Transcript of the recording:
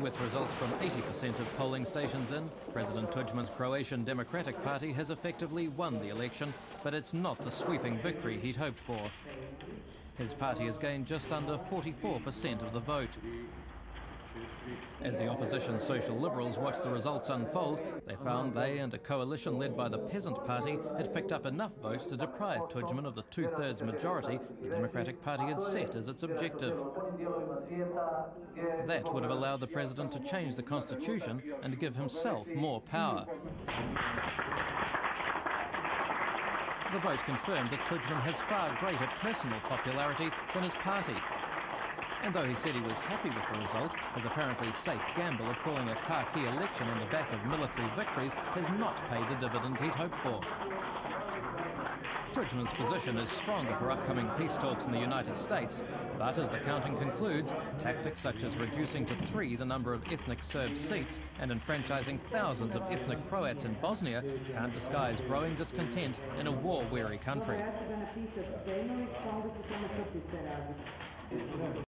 With results from 80% of polling stations in, President Tudjman's Croatian Democratic Party has effectively won the election, but it's not the sweeping victory he'd hoped for. His party has gained just under 44% of the vote. As the opposition Social Liberals watched the results unfold, they found they and a coalition led by the Peasant Party had picked up enough votes to deprive Tudjman of the two-thirds majority the Democratic Party had set as its objective. That would have allowed the president to change the constitution and give himself more power. The vote confirmed that Tudjman has far greater personal popularity than his party, and though he said he was happy with the result, his apparently safe gamble of calling a khaki election on the back of military victories has not paid the dividend he'd hoped for. Tudjman's position is stronger for upcoming peace talks in the United States, but as the counting concludes, tactics such as reducing to three the number of ethnic Serb seats and enfranchising thousands of ethnic Croats in Bosnia can't disguise growing discontent in a war-weary country.